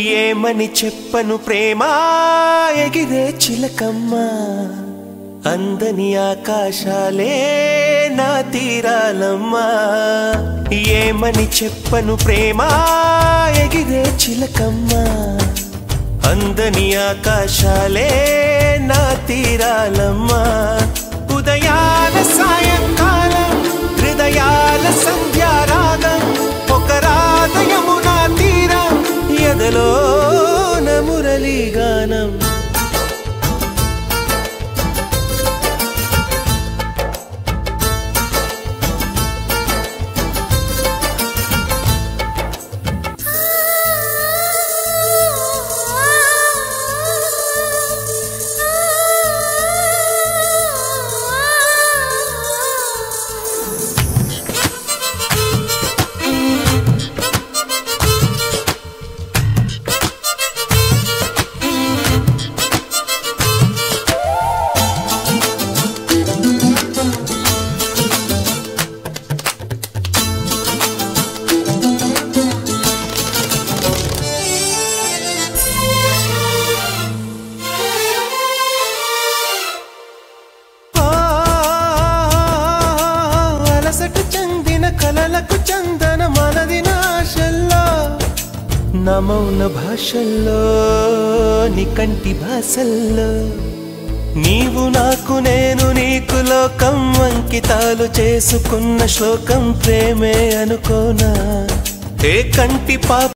ఏమని చెప్పను ప్రేమా? ఎగిరే చిలకమ్మ. అందని ఆకాశాలే నా తీరాలమ్మా. ఏమని చెప్పను ప్రేమా? ఎగిరే చిలకమ్మ. అందని ఆకాశాలే నా తీరాలమ్మా. మురళీగానం. కలలకు చందన మనది నాశల్లో నా మౌన భాషల్లో నీ కంటి భాషల్లో. నీవు నాకు నేను నీకు లోకం అంకితాలు చేసుకున్న శ్లోకం ప్రేమే అనుకోనా? ఏ కంటి పాప